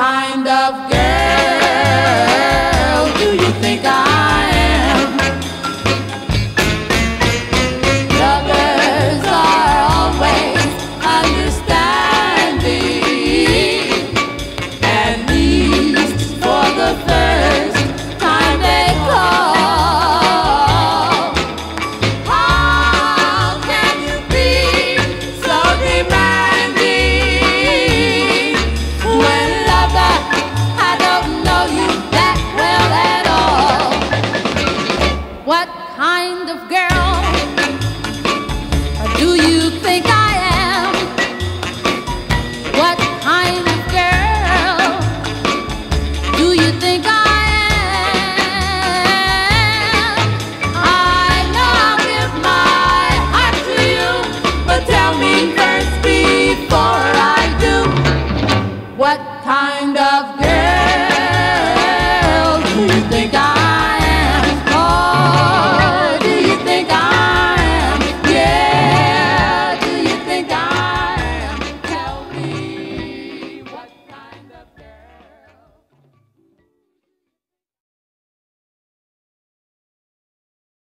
kind of girl